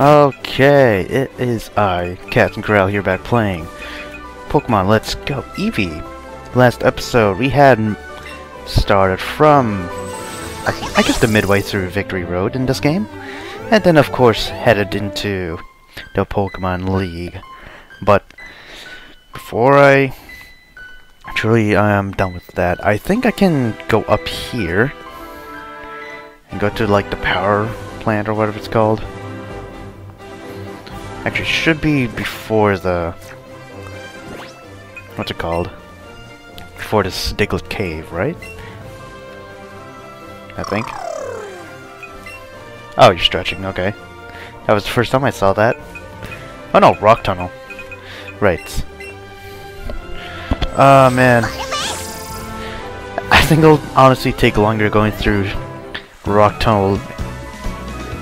Okay, it is I, Captain Koral, here back playing Pokemon Let's Go Eevee. Last episode, we had started from, I, guess, the midway through Victory Road in this game, and then, of course, headed into the Pokemon League. But before I truly I am done with that, I think I can go up here and go to like the power plant or whatever it's called. Actually, should be before the... What's it called? Before the Diglett Cave, right? I think. Oh, you're stretching, okay. That was the first time I saw that. Oh no, Rock Tunnel. Right. Oh man. I think it'll honestly take longer going through Rock Tunnel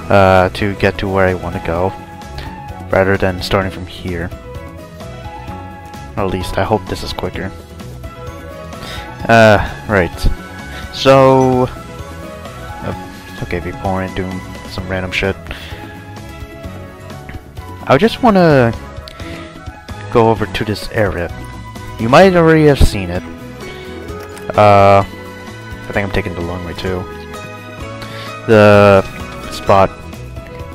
uh, to get to where I want to go rather than starting from here. Or at least I hope this is quicker. Uh, right. So, uh, okay, before I do some random shit, I just want to go over to this area. You might already have seen it. Uh, I think I'm taking the long way too. The spot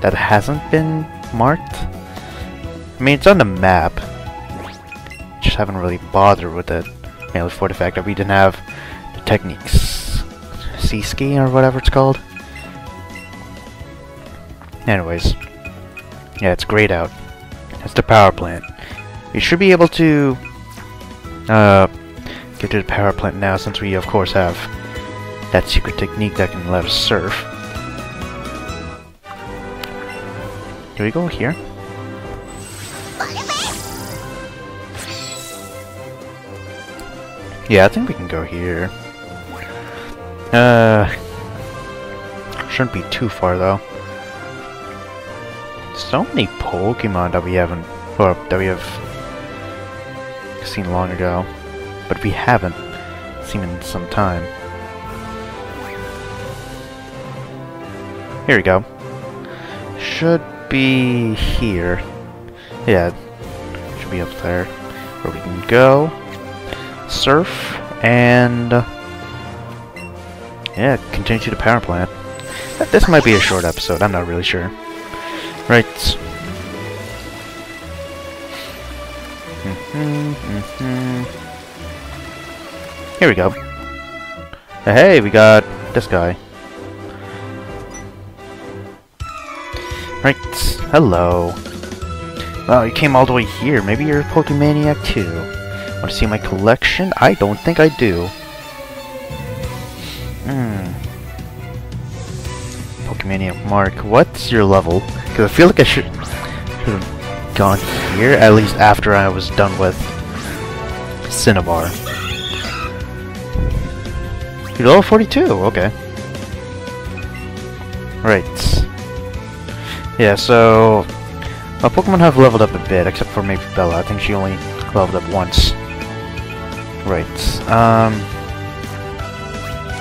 that hasn't been marked I mean, it's on the map. Just haven't really bothered with it. Mainly for the fact that we didn't have the techniques. Sea Skim or whatever it's called. Anyways. Yeah, it's grayed out. That's the power plant. We should be able to uh, get to the power plant now since we of course have that secret technique that can let us surf. Do we go here? Yeah, I think we can go here. Uh, shouldn't be too far though. So many Pokemon that we haven't, or that we have seen long ago, but we haven't seen in some time. Here we go. Should be here. Yeah, should be up there where we can go surf, and uh, yeah, continue to the power plant. This might be a short episode, I'm not really sure. Right. Mm -hmm, mm -hmm. Here we go. Hey, we got this guy. Right. Hello. Oh, you came all the way here. Maybe you're a Pokemaniac too. Want to see my collection? I don't think I do. Hmm. Pokemania Mark, what's your level? Because I feel like I should have gone here, at least after I was done with Cinnabar. You're level 42, okay. Right. Yeah, so... My Pokemon have leveled up a bit, except for maybe Bella. I think she only leveled up once. Right. Um.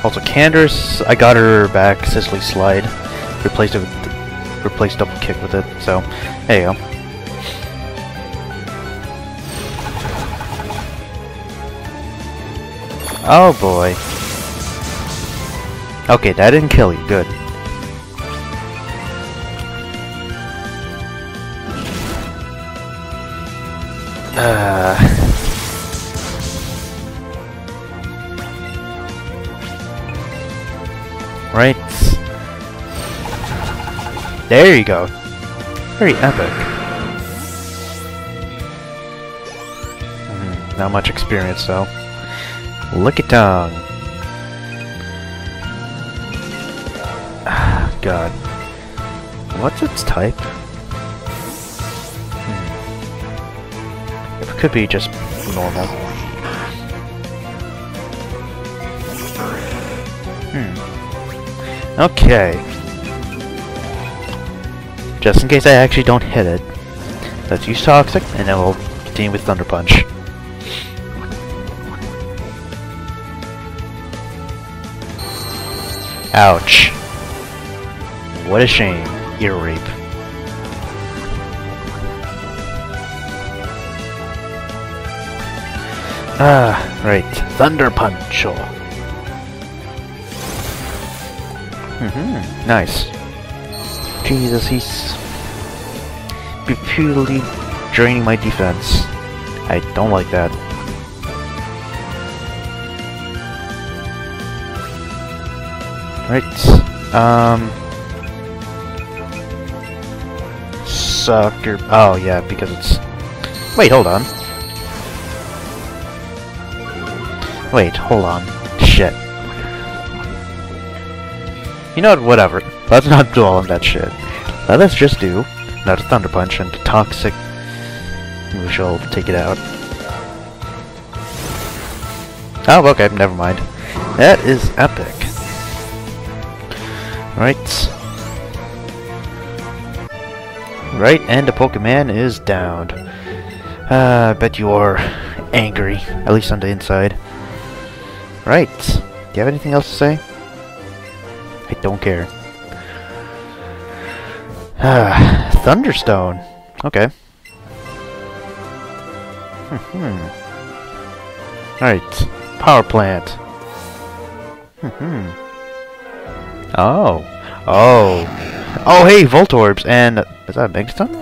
Also, Candace, I got her back Sizzly Slide. Replaced it with, replaced double kick with it. So, there you go. Oh boy. Okay, that didn't kill you. Good. Uh. There you go. Very epic. Mm, not much experience though. Lickitung. God. What's its type? Hmm. It could be just normal. Hmm. Okay. Just in case I actually don't hit it. Let's use Toxic, and then we'll continue with Thunder Punch. Ouch. What a shame. Ear rape. Ah, right. Thunder Punch. Oh. Mm-hmm. Nice. Jesus, he's repeatedly draining my defense. I don't like that. Right. Um. Sucker. Oh, yeah, because it's. Wait, hold on. Wait, hold on. Shit. You know what, whatever. Let's not dwell on that shit. Let us just do another Thunder Punch and Toxic. We shall take it out. Oh, okay, never mind. That is epic. Right. Right, and the Pokemon is downed. Uh, I bet you are angry, at least on the inside. Right. Do you have anything else to say? I don't care. Thunderstone. Okay. Hmm. Alright. Power plant. Hmm. Oh. Oh. Oh, hey, Voltorbs. And is that a Megastone?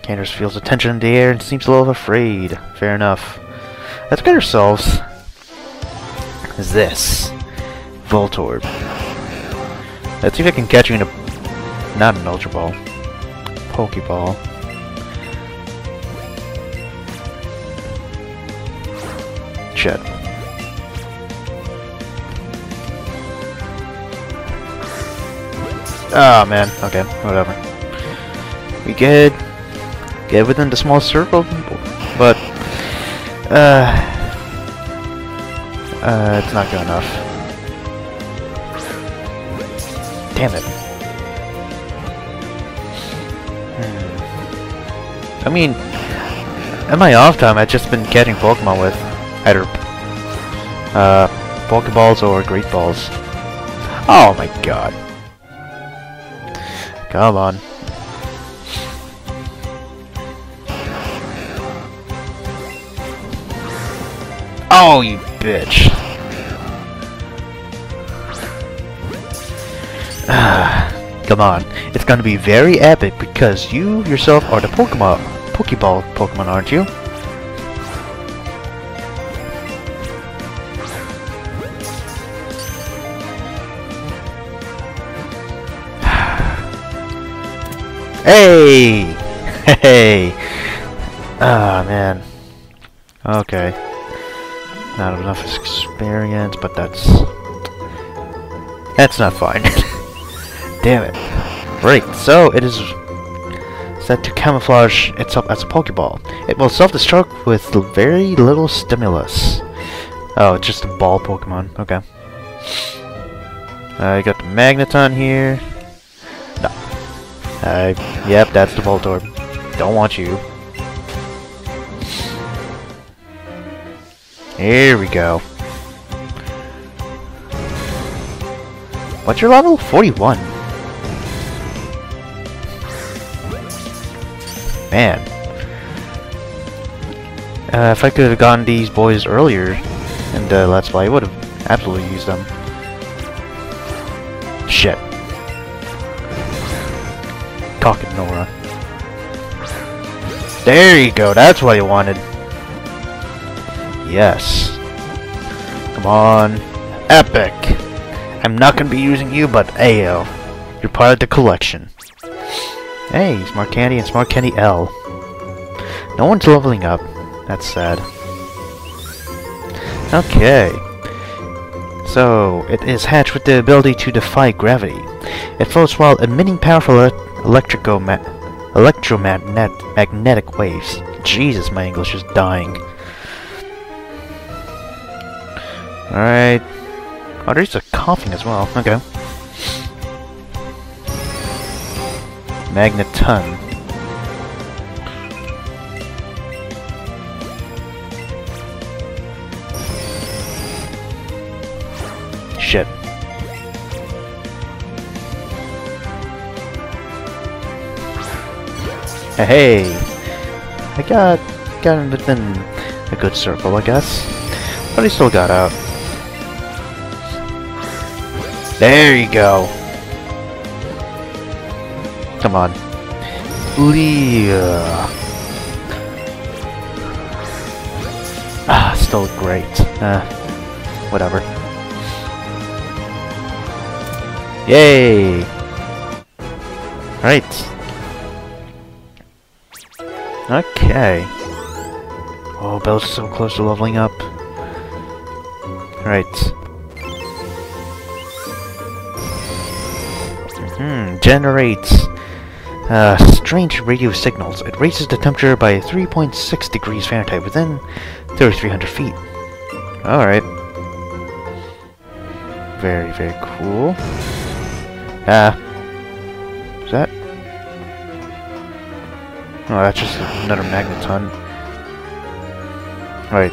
Candace feels a tension in the air and seems a little afraid. Fair enough. Let's get ourselves this Voltorb. Let's see if I can catch you in a not an Ultra Ball, Pokeball. Shit. Oh man, okay, whatever. We get... Get within the small circle, but uh, uh, it's not good enough. Damn it. Hmm. I mean, in my off time, I've just been catching Pokemon with either uh, Pokeballs or Great Balls. Oh my god. Come on. Oh, you bitch. Come on. It's gonna be very epic because you yourself are the Pokemon Pokeball Pokemon, aren't you? hey! Hey! Ah, oh, man. Okay. Not enough experience, but that's... That's not fine. Damn it. Right, so it is set to camouflage itself as a Pokeball. It will self-destruct with very little stimulus. Oh, it's just a ball Pokemon. Okay. I uh, got the Magneton here. No. Uh, yep, that's the Voltorb. Don't want you. Here we go. What's your level? 41. Man. Uh, if I could have gotten these boys earlier in the Let's Play, I would have absolutely used them. Shit. Cock it, Nora. There you go, that's what I wanted. Yes. Come on. Epic! I'm not gonna be using you, but Ayo. You're part of the collection. Hey, Smart Candy and Smart Candy L. No one's leveling up. That's sad. Okay. So, it is hatched with the ability to defy gravity. It floats while emitting powerful electrico electromagnetic waves. Jesus, my English is dying. Alright. Oh, there's a Koffing as well. Okay. Magneton. Shit. Hey! I got Got within a good circle, I guess. But he still got out. There you go. Come on. Leah. Ah, still great. Uh, whatever. Yay! Right. Okay. Oh, Belle's so close to leveling up. Right. Hmm, generates uh, strange radio signals. It raises the temperature by 3.6 degrees Fahrenheit within 3,300 feet. Alright. Very, very cool. Ah. Uh, is that? Oh, that's just another magneton. Right.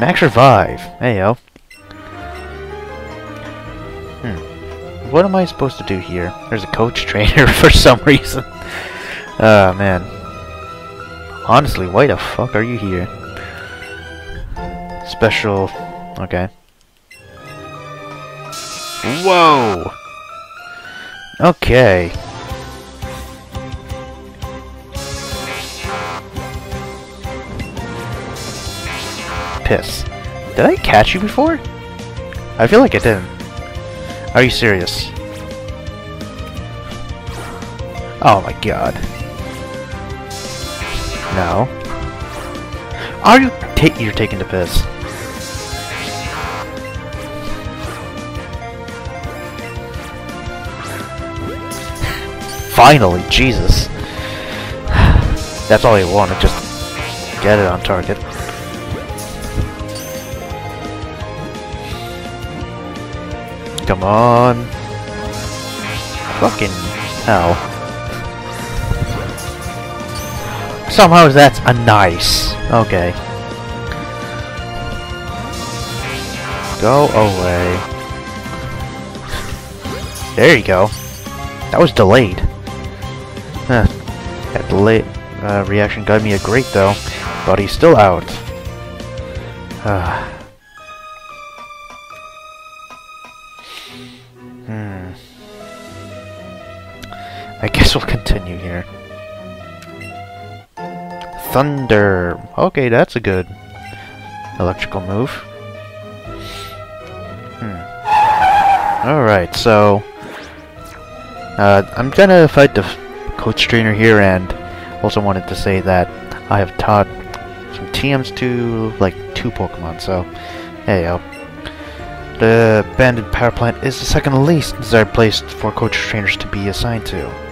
Max Revive. Hey, yo. What am I supposed to do here? There's a coach trainer for some reason. Oh, man. Honestly, why the fuck are you here? Special... Okay. Whoa! Okay. Piss. Did I catch you before? I feel like I didn't. Are you serious? Oh my god. No. Are you ta- you're taking the piss? Finally, Jesus. That's all you wanted, just get it on target. Come on. Fucking hell. Somehow that's a nice. Okay. Go away. There you go. That was delayed. Huh. That delayed uh, reaction got me a great though, but he's still out. Ah. I guess we'll continue here. Thunder. Okay, that's a good electrical move. Hmm. Alright, so... Uh, I'm gonna fight the coach trainer here and also wanted to say that I have taught some TMs to like two Pokemon, so hey yo. The abandoned power plant is the second least desired place for coach trainers to be assigned to.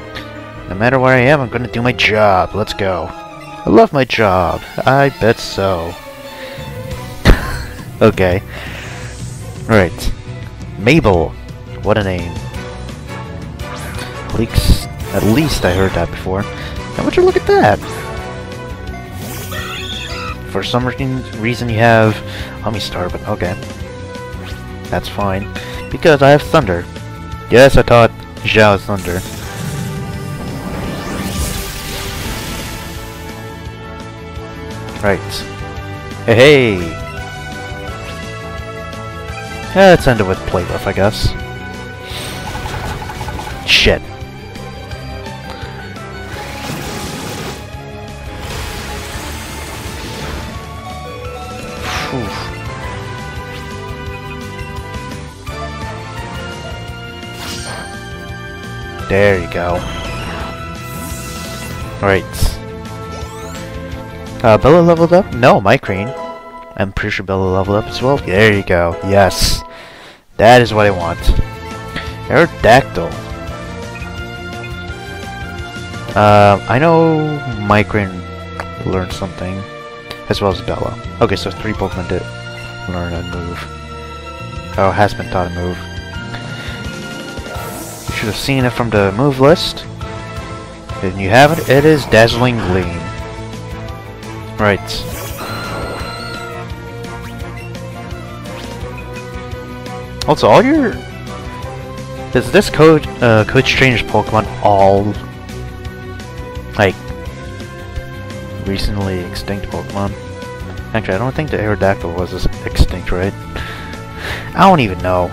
No matter where I am, I'm gonna do my job. Let's go. I love my job. I bet so. okay. Right. Mabel. What a name. Leaks. At least I heard that before. Now would you look at that? For some reason you have Humming but okay. That's fine. Because I have Thunder. Yes, I taught Xiao's Thunder. Right. Hey, hey! Yeah, let's end it with Play Rough, I guess. Shit. There you go. Right. Uh, Bella leveled up? No, Micrane. I'm pretty sure Bella leveled up as well. There you go. Yes. That is what I want. Aerodactyl. Uh, I know Micrane learned something, as well as Bella. Okay, so three Pokemon did learn a move. Oh, has been taught a move. You should have seen it from the move list. And you haven't, it is Dazzling Gleam. Right. Also, all your... Does this code, uh, Coach Stranger's Pokemon all... Like... recently extinct Pokemon. Actually, I don't think the Aerodactyl was extinct, right? I don't even know.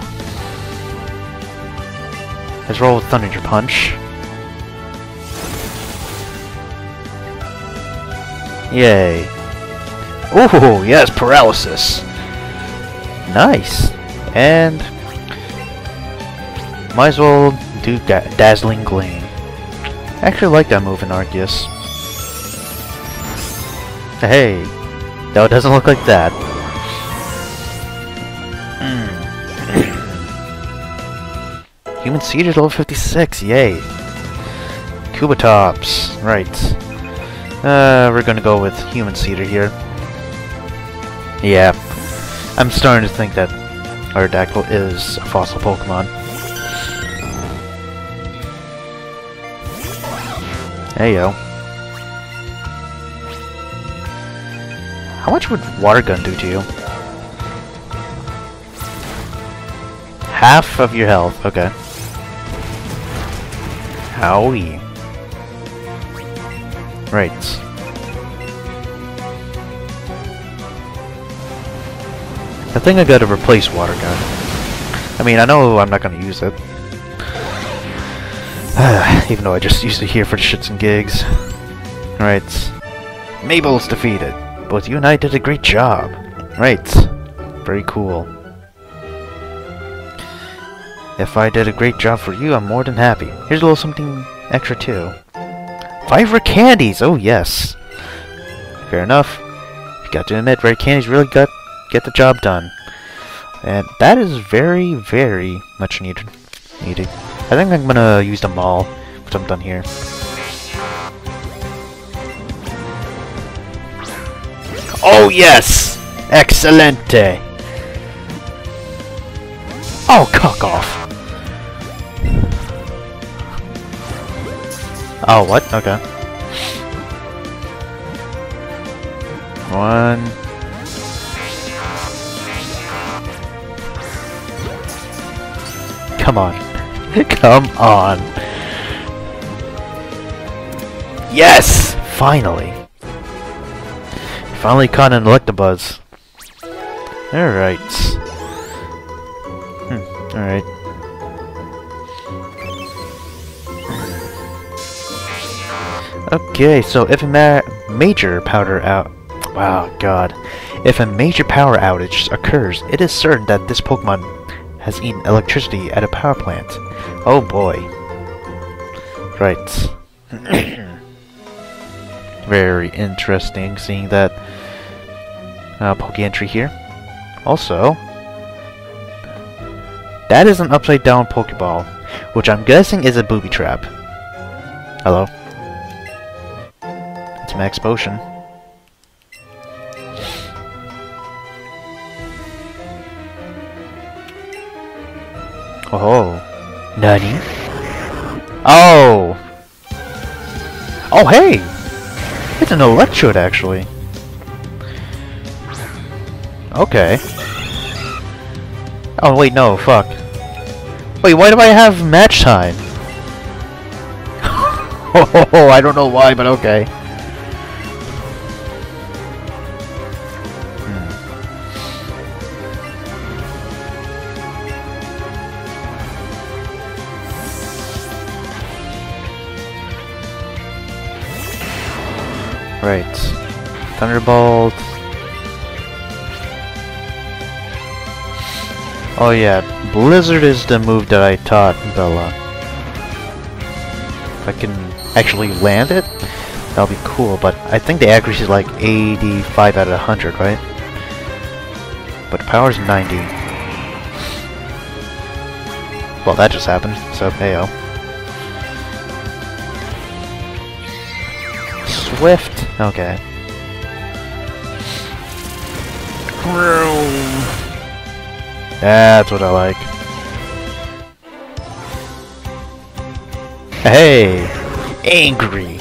Let's roll with Thunder Punch. Yay. Ooh, yes, paralysis. Nice. And might as well do da Dazzling Gleam. I actually like that move in Arceus. Hey, no, it doesn't look like that. Mm. Human Seed is level 56, yay. Kabutops, right. Uh, we're gonna go with Human Seeder here. Yeah, I'm starting to think that Aerodactyl is a fossil Pokemon. Hey yo. How much would Water Gun do to you? Half of your health, okay. Howie. Right. I think I gotta replace Water Gun. I mean, I know I'm not gonna use it. Even though I just used it here for shits and gigs. Right. Mabel's defeated. Both you and I did a great job. Right. Very cool. If I did a great job for you, I'm more than happy. Here's a little something extra too. Five rare candies! Oh yes. Fair enough. You got to admit, rare candies really got get the job done. And that is very, very much needed. Needed. I think I'm gonna use them all once I'm done here. Oh yes! Excelente! Oh, cock off! Oh, what? Okay. One. Come on. Come on. Yes! Finally. Finally caught an Electabuzz. Alright. Okay, so if a ma major powder out... Wow, god. If a major power outage occurs, it is certain that this Pokemon has eaten electricity at a power plant. Oh boy. Right. Very interesting seeing that uh, Poke entry here. Also, that is an upside down Pokeball, which I'm guessing is a booby trap. Hello? Max Potion. Oh. Nani? Oh! Oh, hey! It's an Electrode, actually. Okay. Oh, wait, no, fuck. Wait, why do I have match time? oh, I don't know why, but okay. Thunderbolt. Oh yeah, Blizzard is the move that I taught Bella. If I can actually land it, that'll be cool, but I think the accuracy is like 85 out of 100, right? But power is 90. Well, that just happened, so heyo. Swift. Okay. That's what I like. Hey! Angry!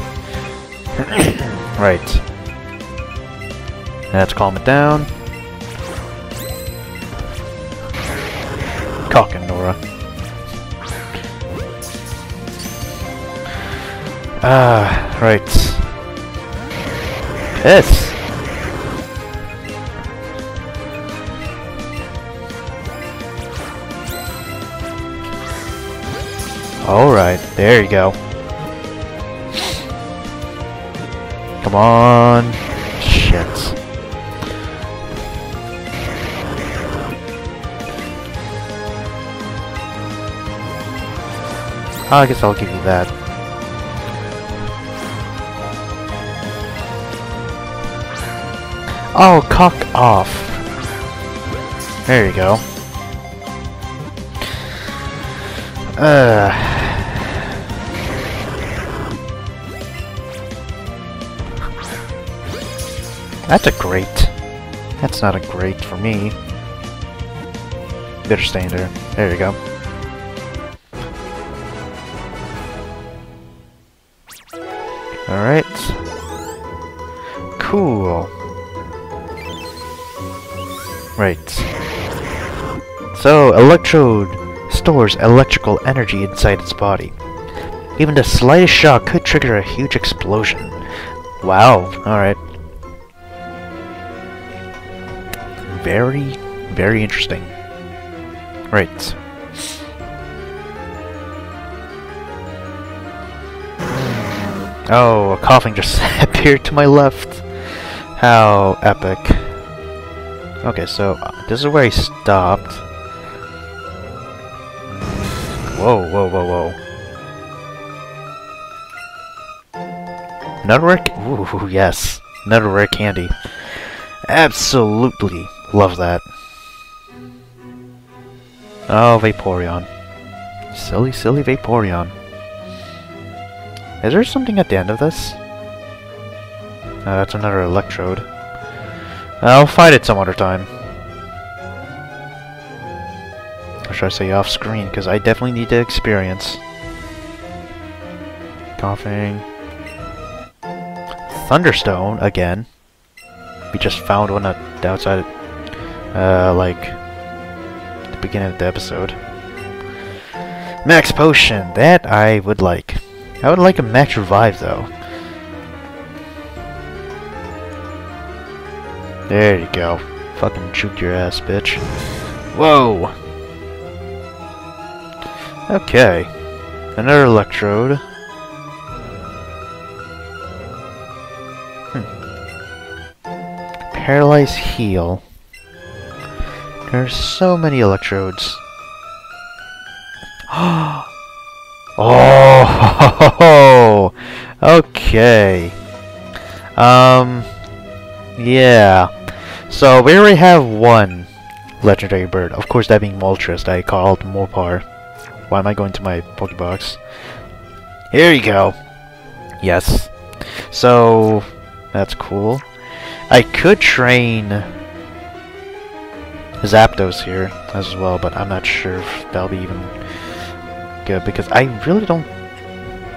right. Let's calm it down. Cocking Nora. Ah, right. this? Alright, there you go. Come on. Shit. I guess I'll give you that. Oh, cock off. There you go. Uh. That's a great. That's not a great for me. Better in there. There you go. Alright. Cool. Right. So, Electrode stores electrical energy inside its body. Even the slightest shock could trigger a huge explosion. Wow, alright. Very, very interesting. Right. Oh, a Koffing just appeared to my left. How epic. Okay, so uh, this is where I stopped. Whoa, whoa, whoa, whoa. Another. Ooh, yes. Another candy. Absolutely love that. Oh, Vaporeon. Silly, silly Vaporeon. Is there something at the end of this? Uh, that's another Electrode. I'll fight it some other time. Or should I say off screen, because I definitely need the experience. Koffing. Thunderstone, again. We just found one at the outside, uh, like, the beginning of the episode. Max Potion, that I would like. I would like a Max Revive, though. There you go. Fucking juke your ass, bitch. Whoa! Okay. Another electrode. Hmm. Paralyze heal. There's so many electrodes. oh! Okay. Um... Yeah. So we already have one legendary bird. Of course, that being Moltres, I called Mopar. Why am I going to my Pokebox? Here you go. Yes. So, that's cool. I could train Zapdos here as well, but I'm not sure if that'll be even good because I really don't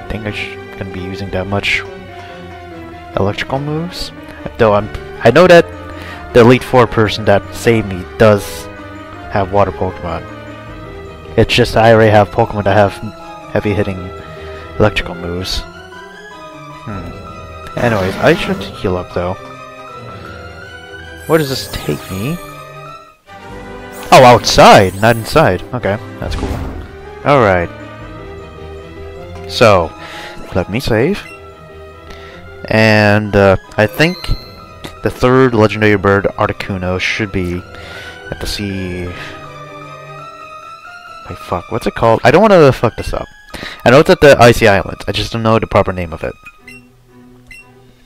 think I'm gonna be using that much electrical moves. Though I'm I know that the Elite Four person that saved me does have water Pokemon. It's just I already have Pokemon that have heavy hitting electrical moves. Hmm. Anyways, I should heal up though. Where does this take me? Oh, outside, not inside. Okay, that's cool. Alright. So, let me save. And uh, I think the third legendary bird, Articuno, should be at the sea. Like, fuck, what's it called? I don't want to fuck this up. I know it's at the Icy Islands, I just don't know the proper name of it.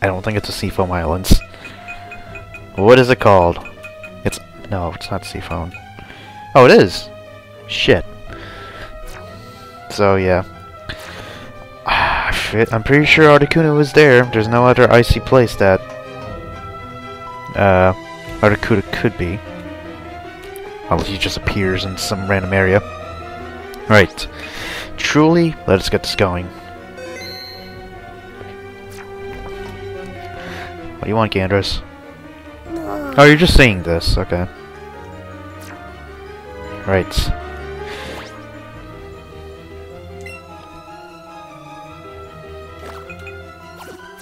I don't think it's a Seafoam Islands. What is it called? It's... no, it's not Seafoam. Oh, it is! Shit. So, yeah. I'm pretty sure Articuno was there. There's no other icy place that uh, Articuno could be. Unless he just appears in some random area. Right. Truly, let us get this going. What do you want, Gandros? Oh, you're just saying this. Okay. Right.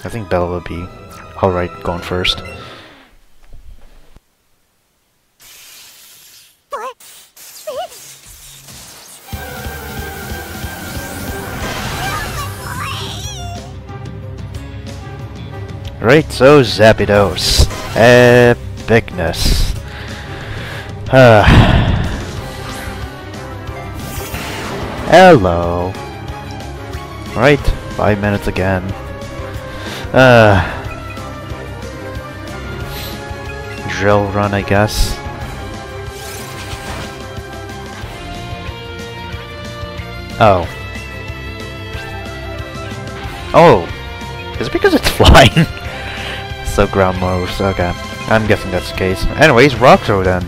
I think Bella would be alright going first. Right, so Zapdos. Epicness. Uh. Hello. Right, five minutes again. Uh. Drill run, I guess. Oh. Oh. Is it because it's flying? so ground moves. Okay. I'm guessing that's the case. Anyways, rock throw then.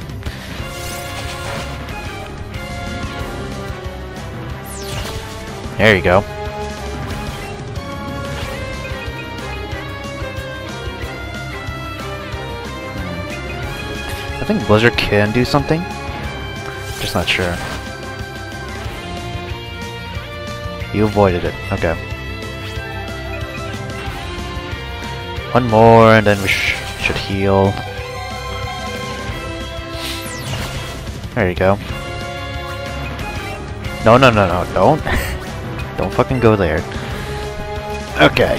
There you go. I think Blizzard can do something. Just not sure. You avoided it. Okay. One more, and then we sh should heal. There you go. No, no, no, no, don't. don't fucking go there. Okay.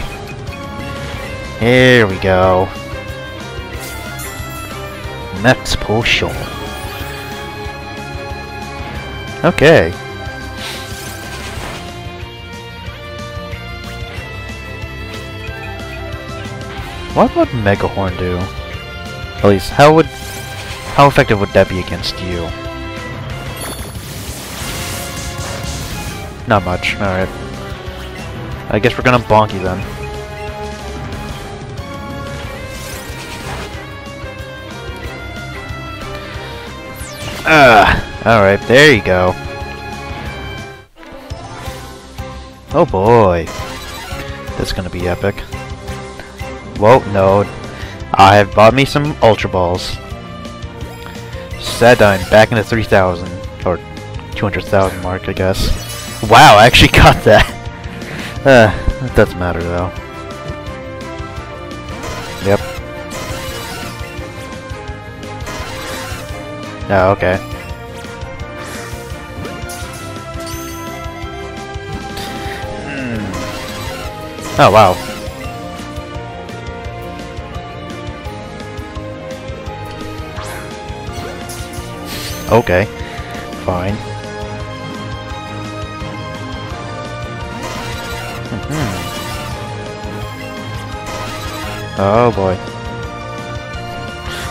Here we go. Next potion. Okay. What would Megahorn do? At least, how would... How effective would that be against you? Not much, alright. I guess we're gonna bonky then. Ah, alright, there you go. Oh boy. That's gonna be epic. Whoa, no. I have bought me some Ultra Balls. Sadine back in the 3,000. Or 200,000 mark, I guess. Wow, I actually got that. Uh, it doesn't matter though. Yep. Oh, okay. Hmm. Oh, wow. Okay. Fine. Oh boy.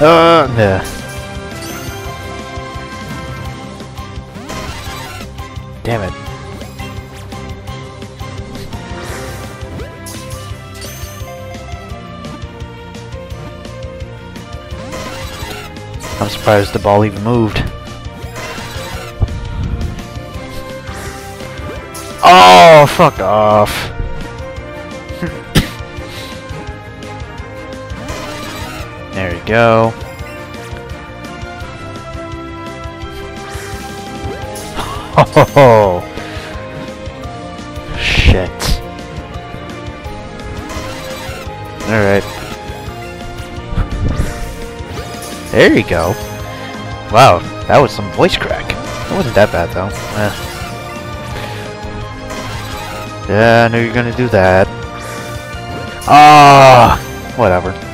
Uh. Damn it. I'm surprised the ball even moved. Oh, fuck off. Go. Oh, shit. Alright. There you go. Wow, that was some voice crack. It wasn't that bad though. Eh. Yeah, I knew you're gonna do that. Ah, whatever.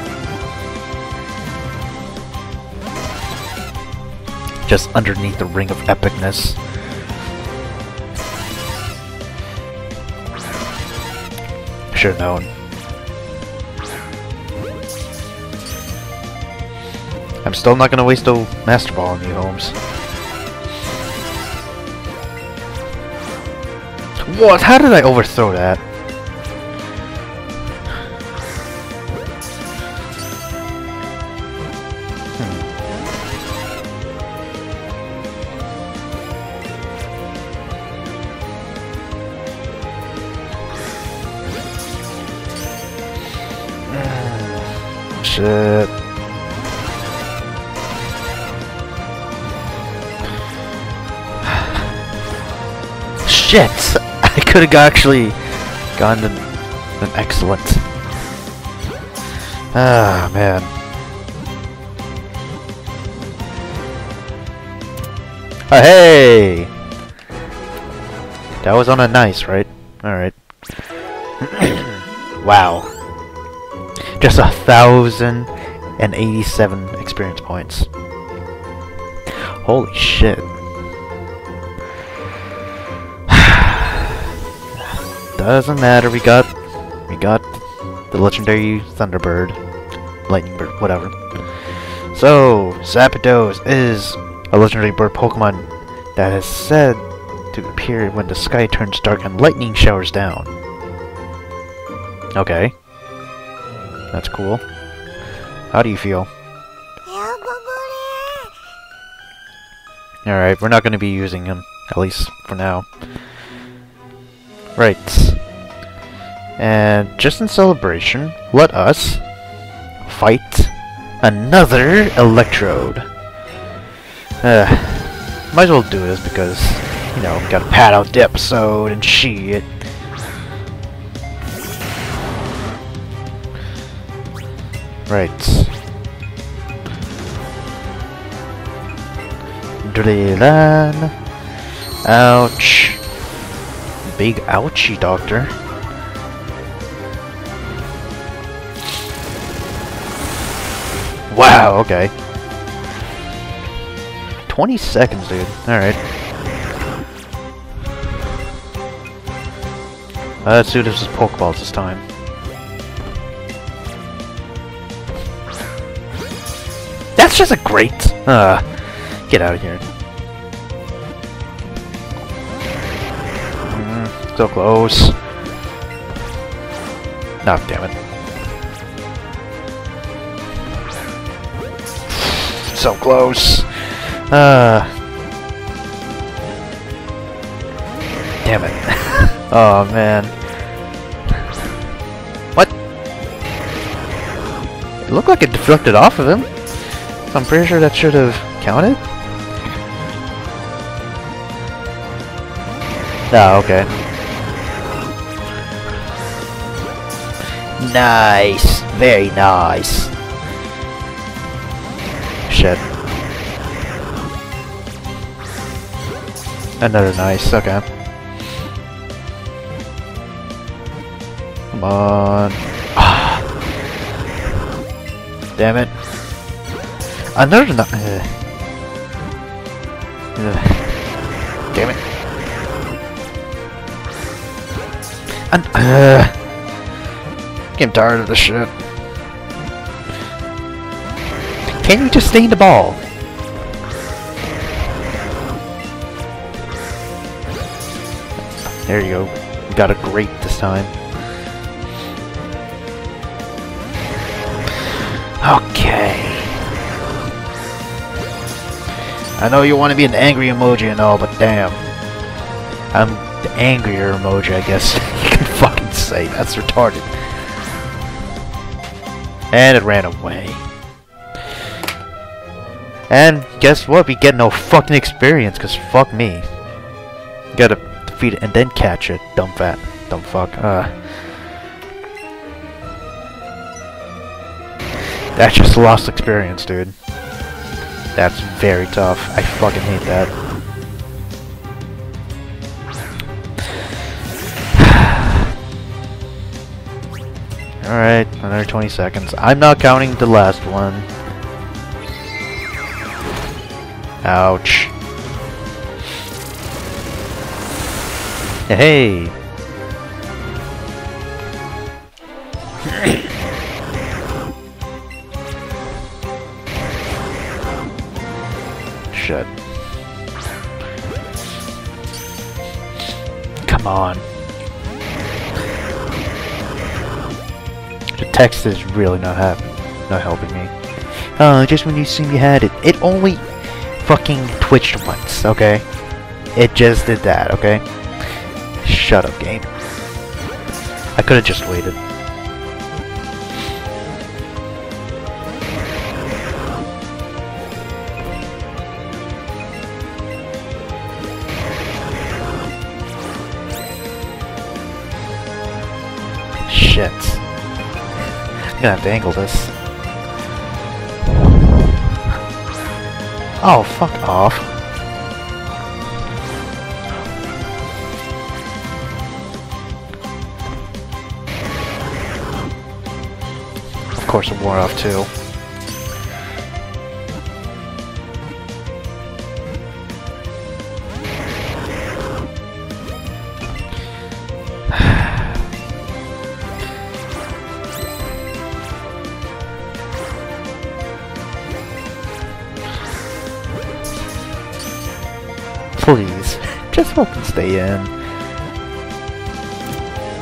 Just underneath the ring of epicness. Should've known. I'm still not gonna waste a Master Ball on you, Holmes. What? How did I overthrow that? Shit. Shit! I could have actually gone an excellent. Ah, man. Oh, hey! That was on a nice, right? Alright. wow. Just a thousand and eighty-seven experience points. Holy shit. Doesn't matter, we got we got the legendary Thunderbird. Lightning Bird, whatever. So, Zapdos is a legendary bird Pokemon that is said to appear when the sky turns dark and lightning showers down. Okay. That's cool. How do you feel? Alright, we're not going to be using him, at least for now. Right. And just in celebration, let us fight another Electrode. Uh, might as well do this because, you know, gotta pad out the episode and shit. Right. Drillin. Ouch. Big ouchie, doctor. Wow, okay. 20 seconds, dude. Alright. Uh, let's do this with Pokeballs this time. That's just a great. Uh, get out of here. Mm, so close. No, damn it. So close. Uh. Damn it. oh man. What? It looked like it deflected off of him. I'm pretty sure that should have counted. Ah, okay. Nice. Very nice. Shit. Another nice, okay. Come on. Damn it. Another ni uh. Damn it. And uh. Getting tired of this shit. Can you just stay in the ball? There you go. Got a great this time. I know you want to be an angry emoji and all, but damn. I'm the angrier emoji, I guess you can fucking say. That's retarded. And it ran away. And guess what? We get no fucking experience, because fuck me. Gotta defeat it and then catch it. Dumb fat. Dumb fuck. Uh. That's just lost experience, dude. That's very tough. I fucking hate that. Alright, another 20 seconds. I'm not counting the last one. Ouch. Hey! On. The text is really not having, not helping me. Oh, just when you assume you had it. It only fucking twitched once, okay? It just did that, okay? Shut up, game. I could've just waited. Gonna have to angle this. Oh, fuck off. Of course it wore off too. Stay in.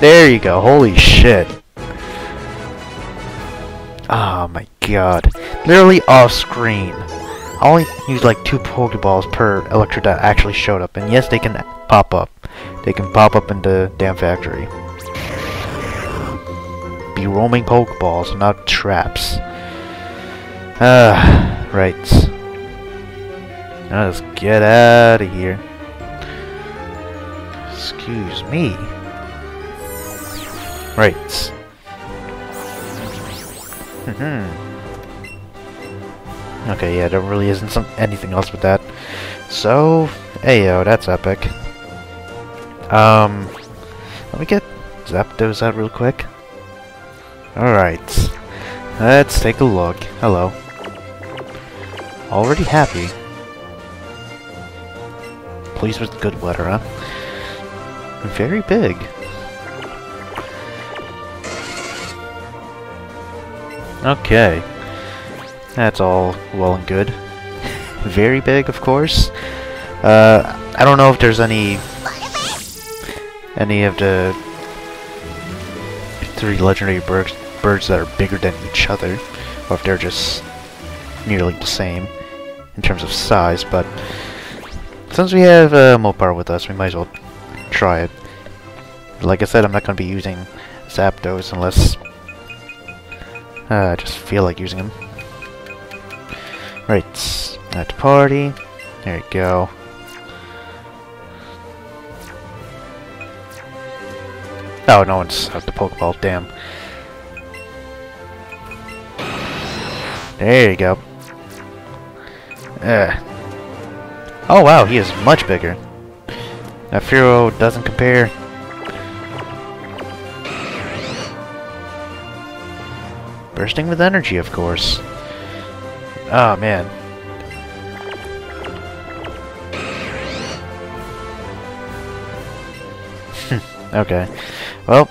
There you go, holy shit. Oh my god. Literally off screen. I only used like two Pokeballs per Electrode that actually showed up. And yes, they can pop up. They can pop up in the damn factory. Be roaming Pokeballs, not traps. Ah, right. Now let's get out of here. Excuse me. Right. hmm Okay, yeah, there really isn't some anything else with that. So, ayo, that's epic. Um, let me get Zapdos out real quick. Alright. Let's take a look. Hello. Already happy. Pleased with the good weather, huh? Very big. Okay. That's all well and good. Very big, of course. Uh, I don't know if there's any... Any of the... Three legendary birds, birds that are bigger than each other. Or if they're just nearly the same in terms of size, but... Since we have uh, Mopar with us, we might as well try it. Like I said, I'm not going to be using Zapdos unless uh, I just feel like using them. Right, at party. There you go. Oh, no one's at the Pokeball, damn. There you go. Uh. Oh wow, he is much bigger. That Furo doesn't compare. Bursting with energy, of course. Oh, man. okay. Well,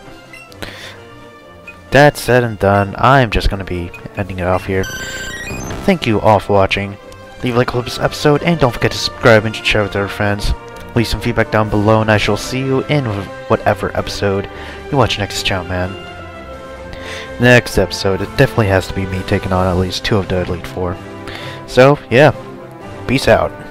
that said and done, I'm just going to be ending it off here. Thank you all for watching. Leave a like on this episode, and don't forget to subscribe and share with your friends. Leave some feedback down below, and I shall see you in whatever episode you watch next channel, man. Next episode, it definitely has to be me taking on at least two of the Elite Four. So, yeah, peace out.